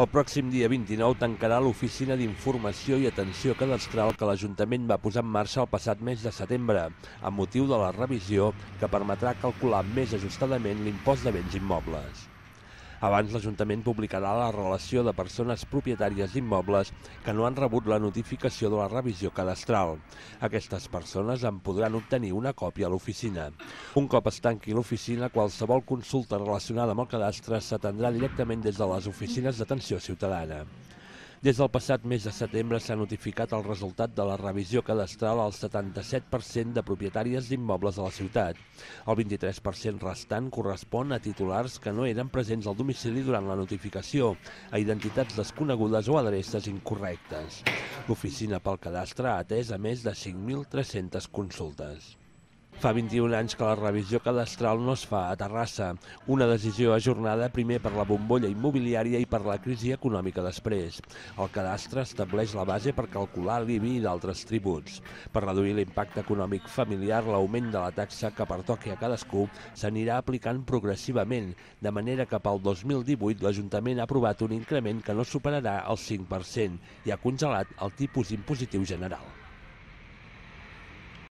El pròxim dia 29 tancarà l'oficina d'informació i atenció cadastral que l'Ajuntament va posar en marxa el passat mes de setembre, amb motiu de la revisió que permetrà calcular més ajustadament l'impost de béns immobles. Abans l'Ajuntament publicarà la relació de persones propietàries d'immobles que no han rebut la notificació de la revisió cadastral. Aquestes persones en podran obtenir una còpia a l'oficina. Un cop es tanqui l'oficina, qualsevol consulta relacionada amb el cadastre s'atendrà directament des de les oficines d'atenció ciutadana. Des del passat mes de setembre s'ha notificat el resultat de la revisió cadastral al 77% de propietàries d'immobles de la ciutat. El 23% restant correspon a titulars que no eren presents al domicili durant la notificació, a identitats desconegudes o adreces incorrectes. L'oficina pel cadastre ha atès a més de 5.300 consultes. Fa 21 anys que la revisió cadastral no es fa a Terrassa, una decisió ajornada primer per la bombolla immobiliària i per la crisi econòmica després. El cadastre estableix la base per calcular l'IBI i d'altres tributs. Per reduir l'impacte econòmic familiar, l'augment de la taxa que pertoqui a cadascú s'anirà aplicant progressivament, de manera que pel 2018 l'Ajuntament ha aprovat un increment que no superarà el 5% i ha congelat el tipus impositiu general.